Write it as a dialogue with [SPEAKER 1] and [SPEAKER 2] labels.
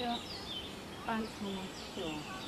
[SPEAKER 1] Ja. Eins Nummer.
[SPEAKER 2] Ja.